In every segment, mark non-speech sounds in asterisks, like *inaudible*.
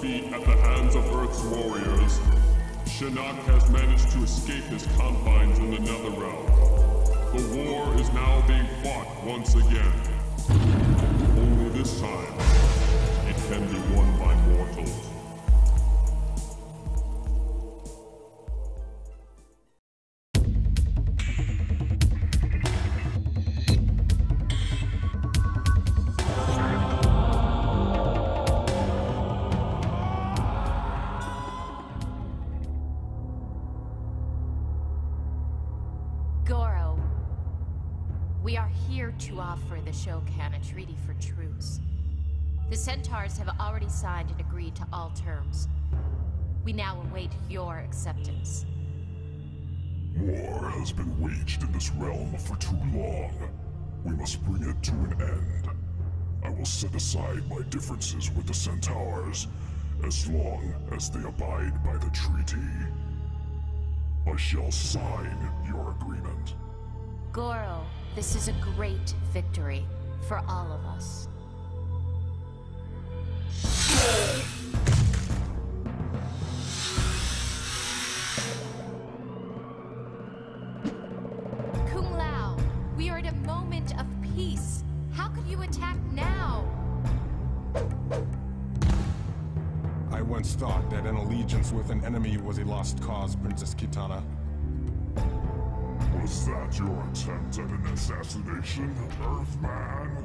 defeat at the hands of Earth's warriors, Shinnok has managed to escape his confines in the Netherrealm. The war is now being fought once again. Only this time, it can be won by mortals. Already signed and agreed to all terms. We now await your acceptance. War has been waged in this realm for too long. We must bring it to an end. I will set aside my differences with the Centaurs, as long as they abide by the treaty. I shall sign your agreement. Goro, this is a great victory for all of us. Allegiance with an enemy was a lost cause, Princess Kitana. Was that your attempt at an assassination, Earthman?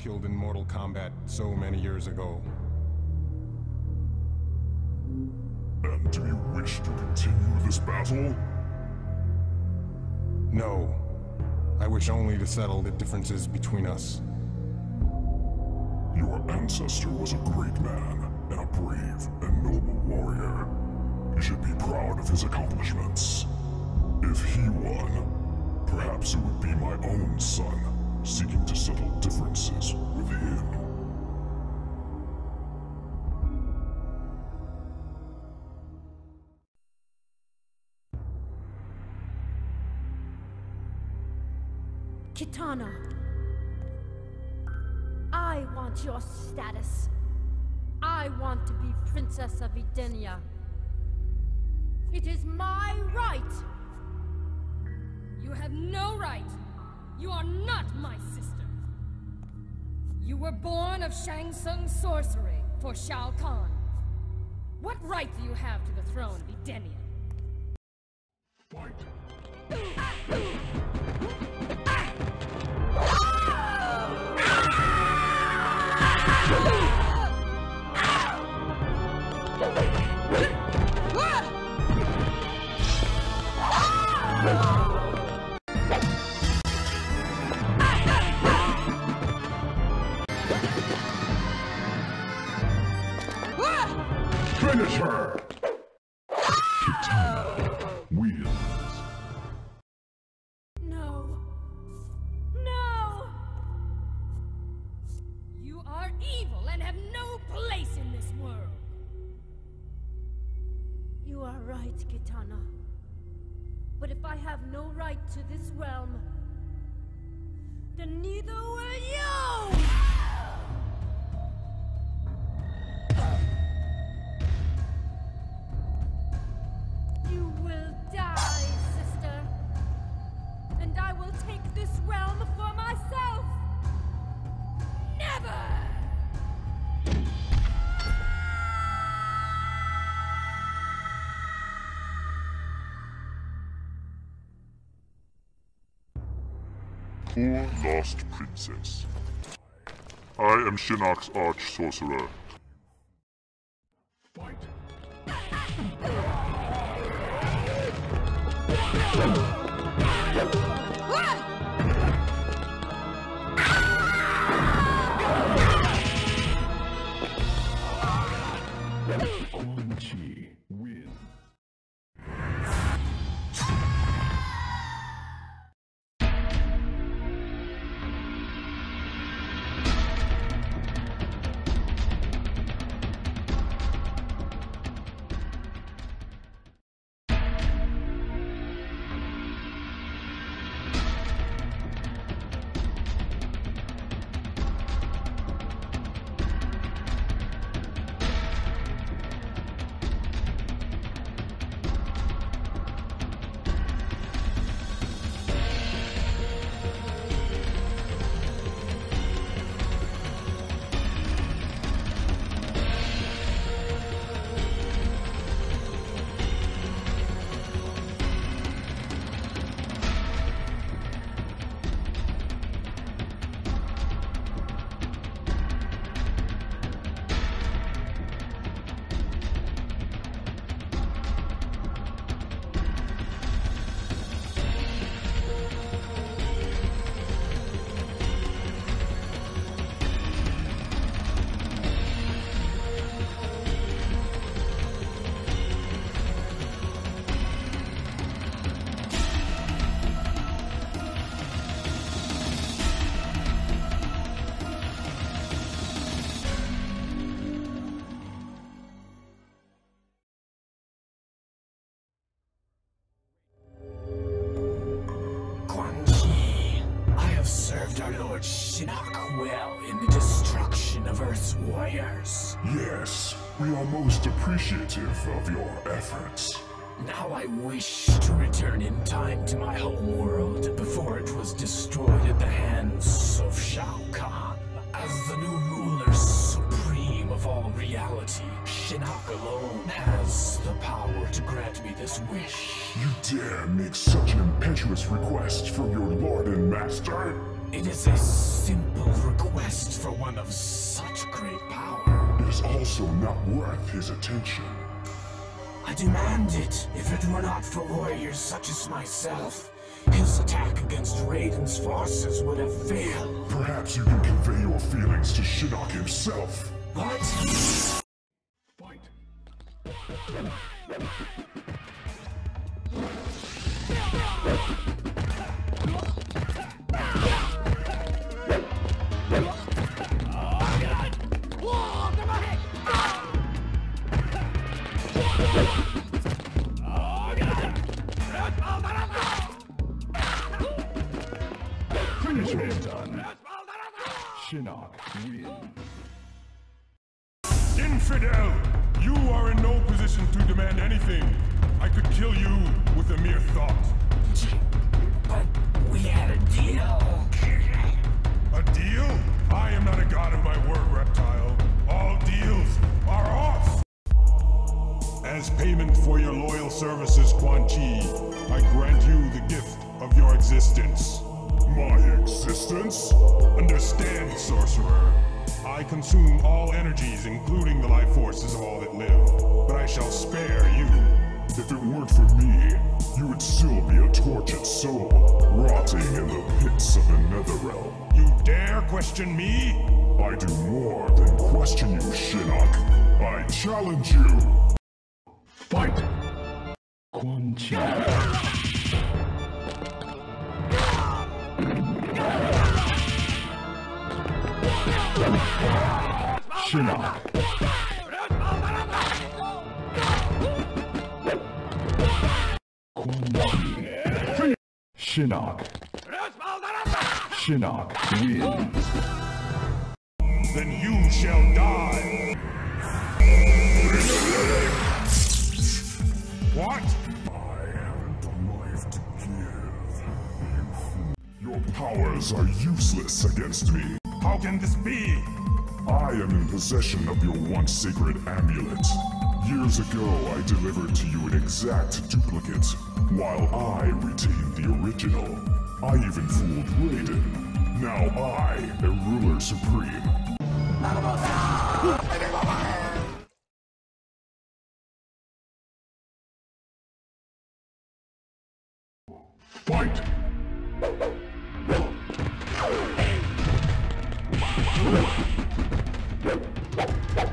Killed in Mortal Kombat so many years ago. And do you wish to continue this battle? No, I wish only to settle the differences between us. Your ancestor was a great man, and a brave and noble warrior. You should be proud of his accomplishments. If he won, perhaps it would be my own son, seeking to settle differences with him. Kitana. I want your status. I want to be Princess of Edenia. It is my right. You have no right. You are not my sister. You were born of Shang Tsung sorcery for Shao Kahn. What right do you have to the throne of Edenia? Fight! Poor lost princess. I am Shinnok's arch sorcerer. Fight. Warriors. Yes, we are most appreciative of your efforts. Now I wish to return in time to my home world before it was destroyed at the hands of Shao Kahn. As the new ruler supreme of all reality, Shinnok alone has the power to grant me this wish. You dare make such an impetuous request from your lord and master? It is a simple request for one of such great power. It is also not worth his attention. I demand it. If it were not for warriors such as myself, his attack against Raiden's forces would have failed. Perhaps you can convey your feelings to Shinnok himself. What? Fight. Shinnok win. Infidel! You are in no position to demand anything. I could kill you with a mere thought. But we had a deal. A deal? I am not a god of my word, reptile. All deals are off! As payment for your loyal services, Quan Chi, I grant you the gift of your existence. My existence? Understand, sorcerer. I consume all energies, including the life forces of all that live, but I shall spare you. If it weren't for me, you would still be a tortured soul, rotting in the pits of the Netherrealm. You dare question me? I do more than question you, Shinnok. I challenge you. Fight. Quan Chi. Shinnok. Shinnok. Shinnok wins. Then you shall die. What? I haven't the life to give. Your powers are useless against me. How can this be? I am in possession of your once sacred amulet. Years ago, I delivered to you an exact duplicate, while I retained the original. I even fooled Raiden. Now I am ruler supreme. Let's go.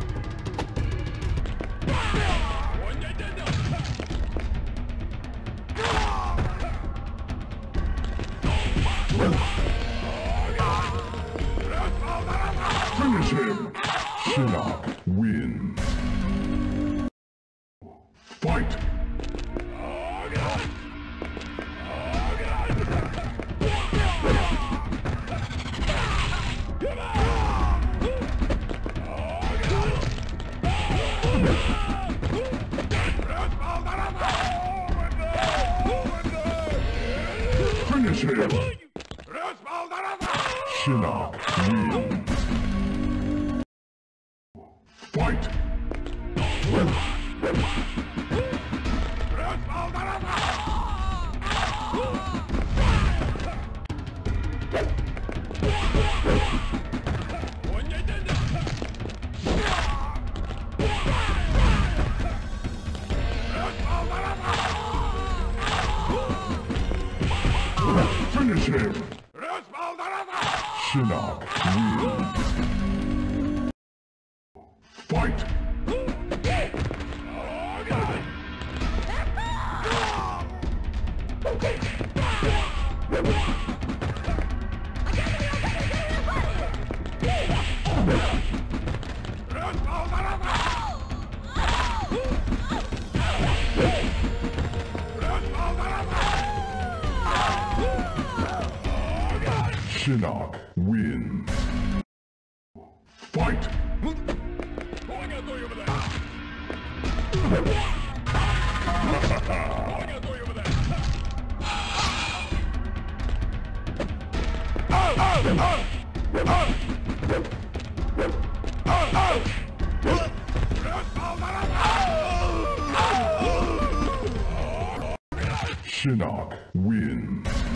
Shinnok wins.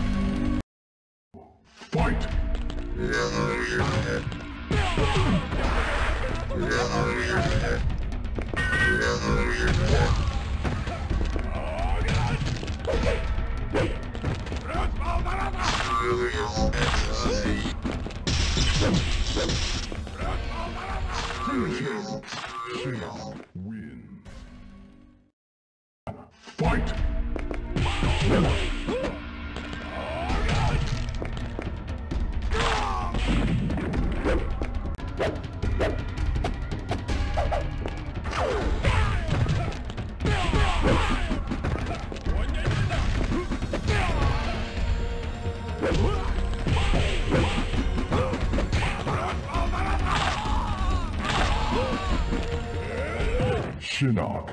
Finish him! Shinnok wins. Shinnok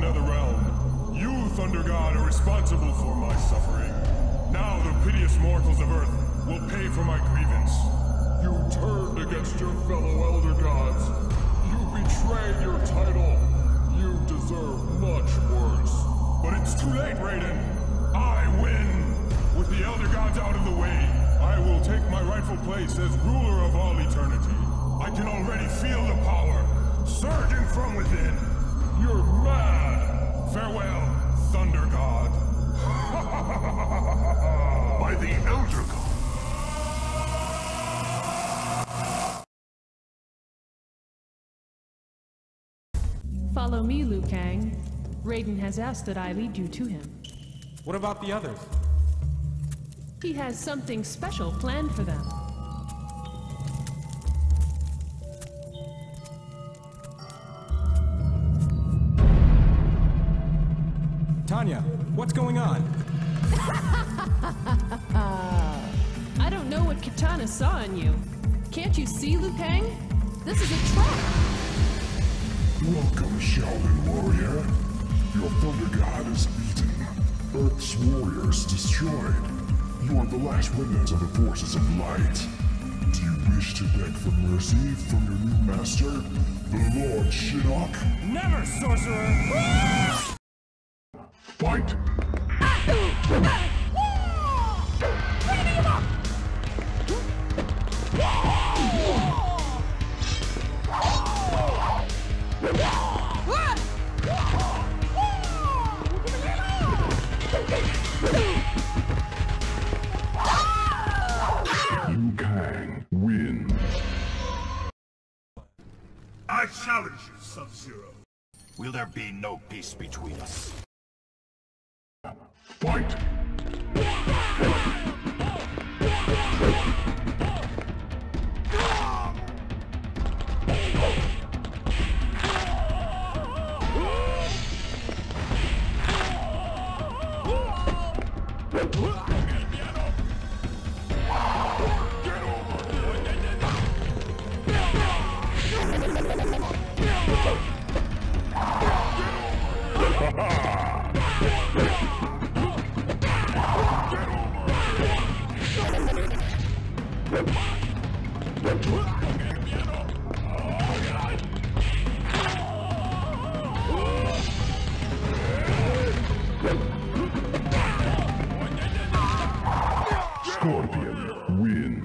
the Netherrealm. You, Thunder God, are responsible for my suffering. Now the piteous mortals of Earth will pay for my grievance. You turned against your fellow Elder Gods. You betrayed your title. You deserve much worse. But it's too late, Raiden. I win! With the Elder Gods out of the way, I will take my rightful place as ruler of all eternity. I can already feel the power surging from within. You're mad. Farewell, Thunder God. *laughs* By the Elder God. Follow me, Liu Kang. Raiden has asked that I lead you to him. What about the others? He has something special planned for them. Tanya, what's going on? *laughs* I don't know what Kitana saw in you. Can't you see, Liu Kang? This is a trap! Welcome, Shaolin warrior. Your thunder god is beaten. Earth's warriors destroyed. You are the last remnant of the forces of light. Do you wish to beg for mercy from your new master, the Lord Shinnok? Never, sorcerer! Challenge you, Sub-Zero. Will there be no peace between us? Fight! *laughs* Scorpion wins.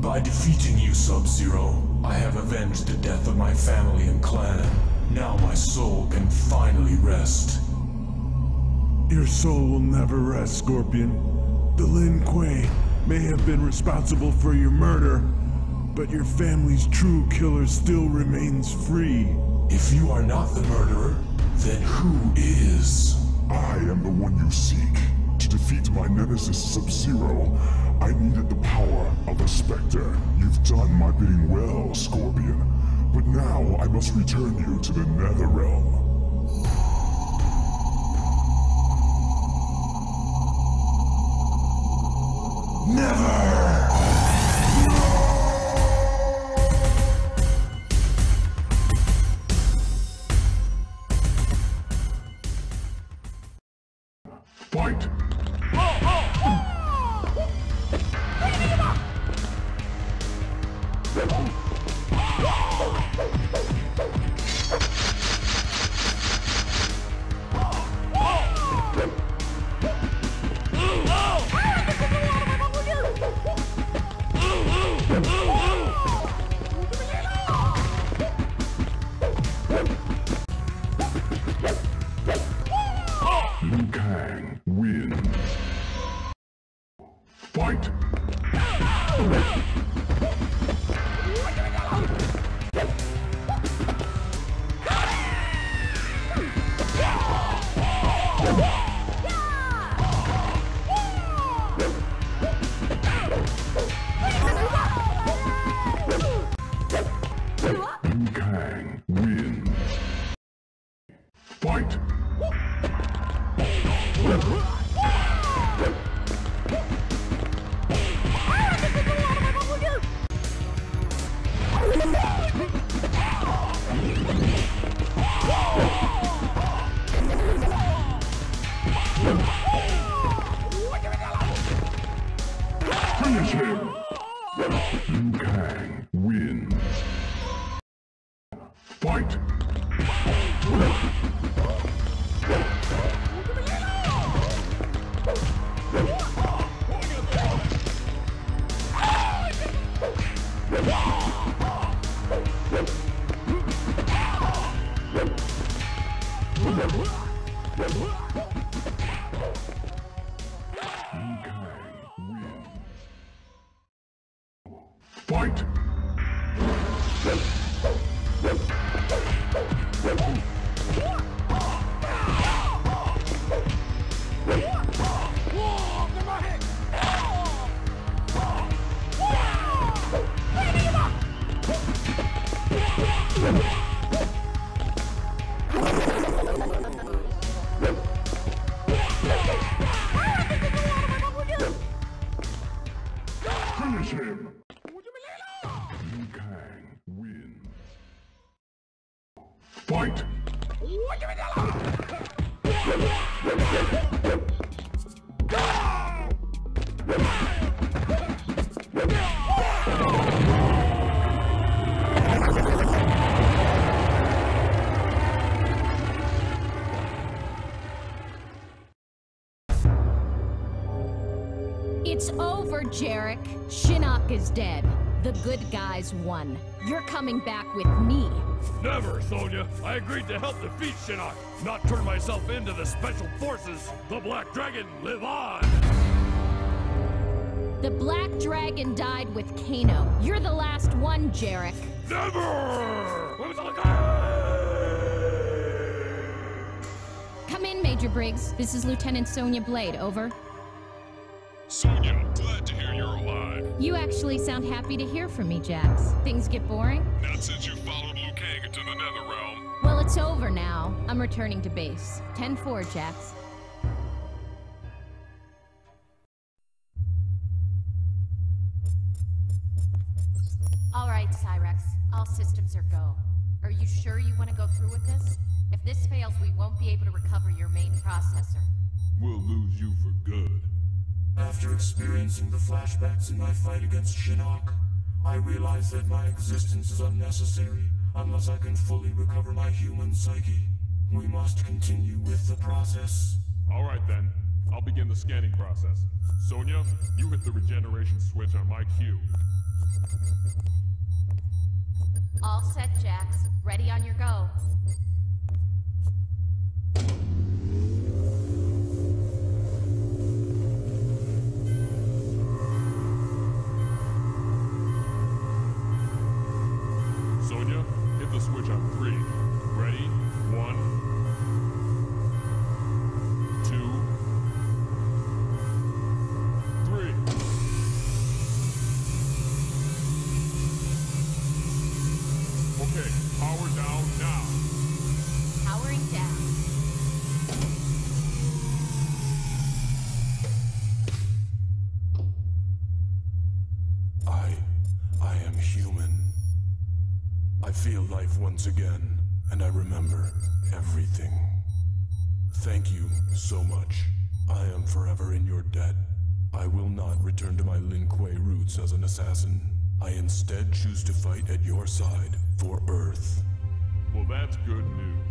By defeating you, Sub-Zero, I have avenged the death of my family and clan. Now my soul can finally rest. Your soul will never rest, Scorpion. The Lin Kuei may have been responsible for your murder, but your family's true killer still remains free. If you are not the murderer, then who is? I am the one you seek. To defeat my nemesis Sub-Zero, I needed the power of a Spectre. You've done my bidding well, Scorpion. But now I must return you to the Netherrealm. Fight! Fight! Finish It's over, Jarek. Shinnok is dead. The good guys won. You're coming back with me. Never, Sonya. I agreed to help defeat Shinnok, not turn myself into the Special Forces. The Black Dragon, live on! The Black Dragon died with Kano. You're the last one, Jarek. Never! Come in, Major Briggs. This is Lieutenant Sonya Blade. Over. Sonya, You actually sound happy to hear from me, Jax. Things get boring? Not since you followed Liu Kang into the Nether Realm. Well, it's over now. I'm returning to base. 10-4, Jax. All right, Cyrax. All systems are go. Are you sure you want to go through with this? If this fails, we won't be able to recover your main processor. We'll lose you for good. After experiencing the flashbacks in my fight against Shinnok, I realize that my existence is unnecessary unless I can fully recover my human psyche. We must continue with the process. All right then. I'll begin the scanning process. Sonya, you hit the regeneration switch on my cue. All set, Jax. Ready on your go. Sonya, hit the switch on three. Ready? One. Two. Three. Okay, power down now. Powering down. I feel life once again, and I remember everything. Thank you so much. I am forever in your debt. I will not return to my Lin Kuei roots as an assassin. I instead choose to fight at your side for Earth. Well, that's good news.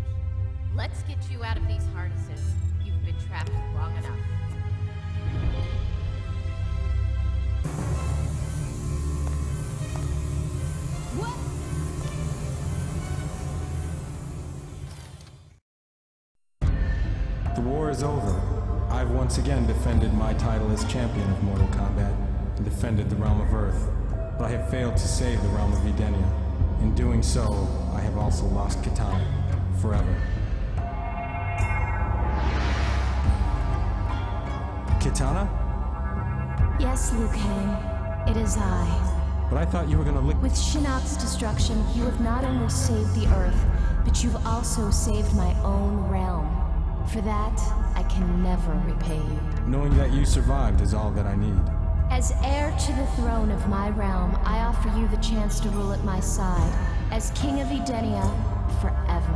Let's get you out of these harnesses. You've been trapped long enough. The war is over. I've once again defended my title as champion of Mortal Kombat and defended the realm of Earth, but I have failed to save the realm of Edenia. In doing so, I have also lost Kitana forever. Kitana? Yes, Liu Kang. It is I. But I thought you were gonna lick. With Shinnok's destruction, you have not only saved the Earth, but you've also saved my own realm. For that, I can never repay you. Knowing that you survived is all that I need. As heir to the throne of my realm, I offer you the chance to rule at my side, as King of Edenia, forever.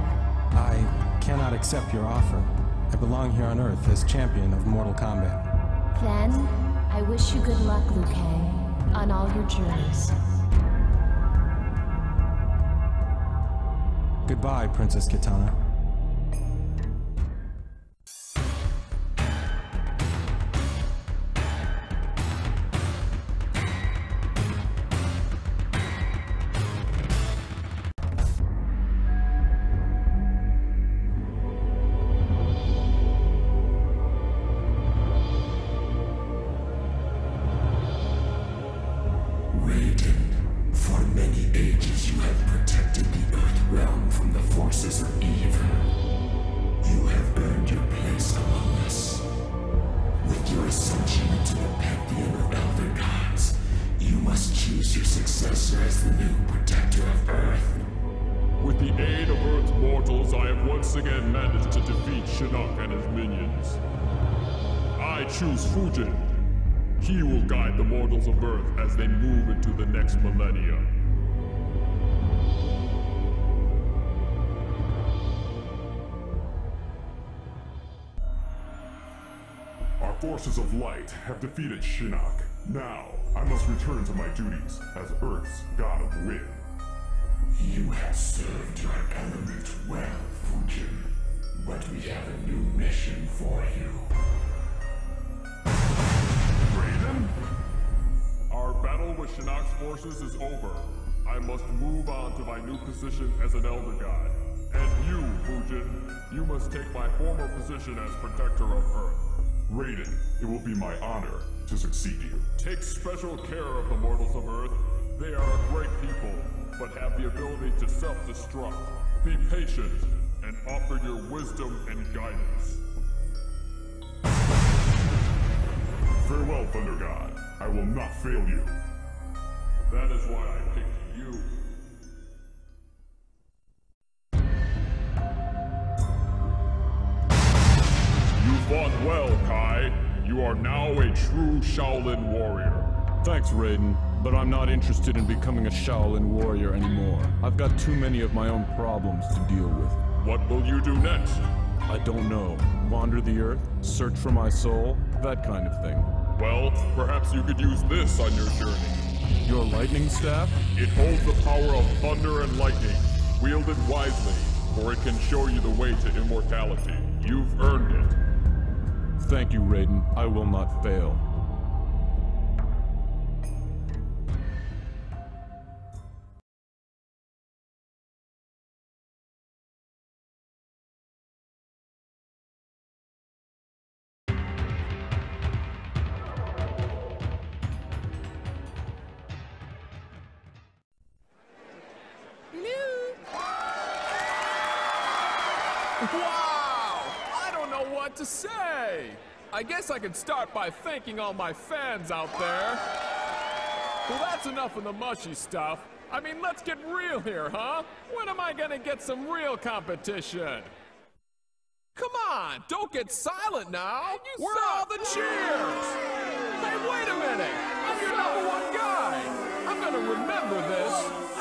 I cannot accept your offer. I belong here on Earth as champion of Mortal Kombat. Then, I wish you good luck, Liu Kang, on all your journeys. Goodbye, Princess Kitana. Forces of light have defeated Shinnok. Now, I must return to my duties as Earth's God of Wind. You have served your element well, Fujin. But we have a new mission for you. Raiden? Our battle with Shinnok's forces is over. I must move on to my new position as an Elder God. And you, Fujin, you must take my former position as Protector of Earth. Raiden, it will be my honor to succeed you. Take special care of the mortals of Earth. They are a great people, but have the ability to self-destruct. Be patient, and offer your wisdom and guidance. Farewell, Thunder God. I will not fail you. That is why I picked you. Fought well, Kai. You are now a true Shaolin warrior. Thanks, Raiden, but I'm not interested in becoming a Shaolin warrior anymore. I've got too many of my own problems to deal with. What will you do next? I don't know. Wander the earth, search for my soul, that kind of thing. Well, perhaps you could use this on your journey. Your lightning staff? It holds the power of thunder and lightning. Wield it wisely, for it can show you the way to immortality. You've earned it. Thank you, Raiden. I will not fail. Wow! I don't know what to say. I guess I could start by thanking all my fans out there. Well, that's enough of the mushy stuff. I mean, let's get real here, huh? When am I gonna get some real competition? Come on, don't get silent now. Where are all the cheers? Hey, wait a minute. I'm your number one guy. I'm gonna remember this.